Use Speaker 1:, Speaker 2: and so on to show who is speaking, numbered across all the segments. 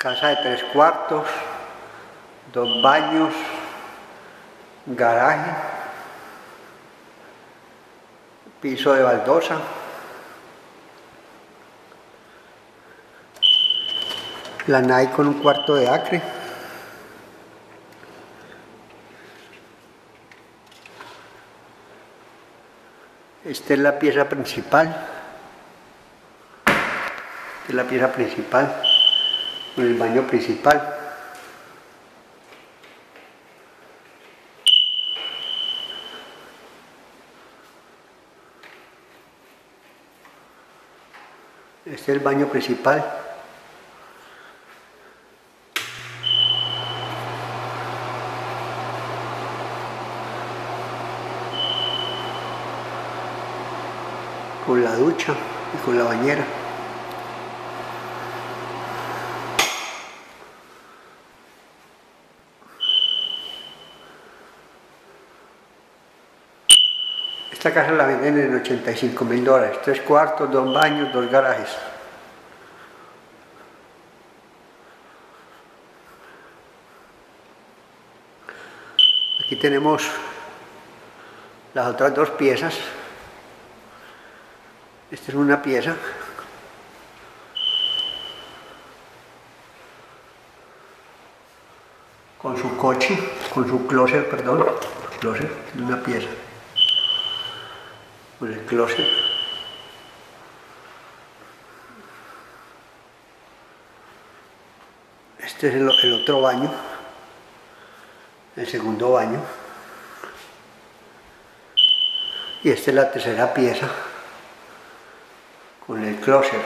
Speaker 1: casa de tres cuartos, dos baños, garaje, piso de baldosa, la NAI con un cuarto de acre, esta es la pieza principal, esta es la pieza principal con el baño principal. Este es el baño principal. Con la ducha y con la bañera. Esta casa la venden en 85 mil dólares, tres cuartos, dos baños, dos garajes. Aquí tenemos las otras dos piezas. Esta es una pieza. Con su coche, con su closet, perdón, closet, una pieza con el closet. Este es el, otro baño, el segundo baño. Y esta es la tercera pieza con el closet.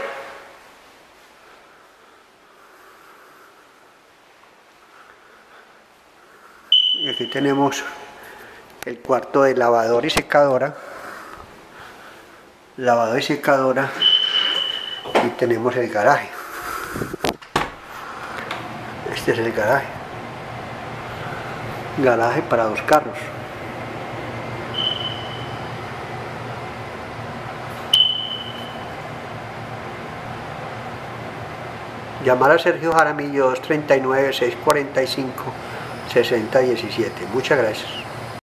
Speaker 1: Y aquí tenemos el cuarto de lavador y secadora lavado y secadora y tenemos el garaje. Este es el garaje. Garaje para dos carros. Llamar a Sergio Jaramillo 239 645 6017 muchas gracias